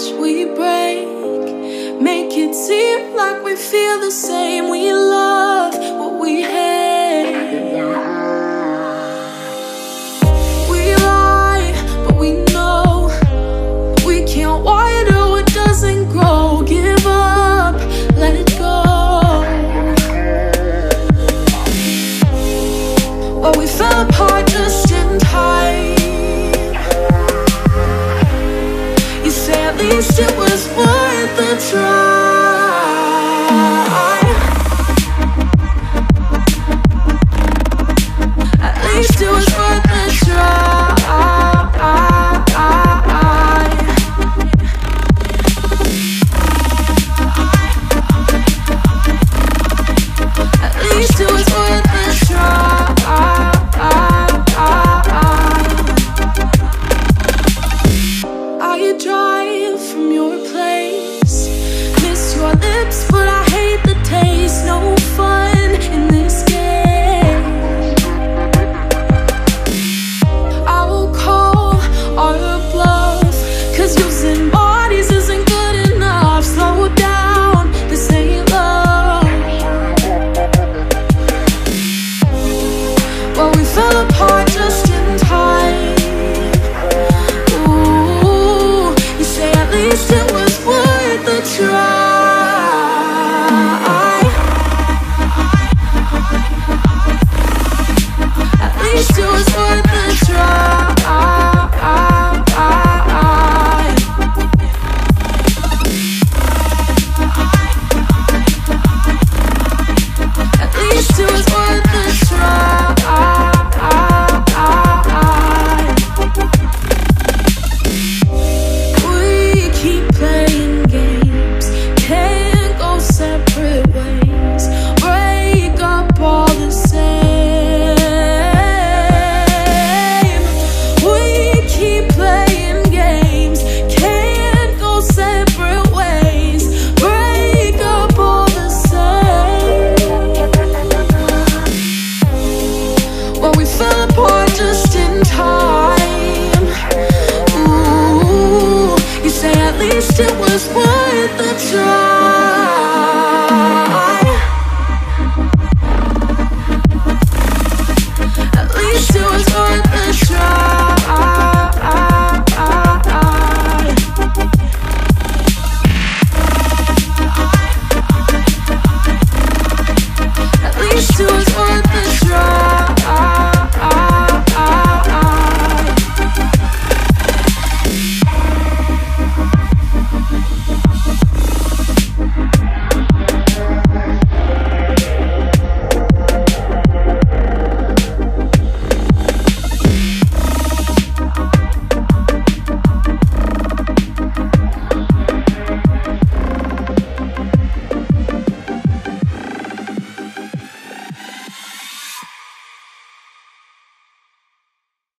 we break. Make it seem like we feel the same. We love what we hate least it was worth a try. lips, but I hate the taste. No fun. just worth the try.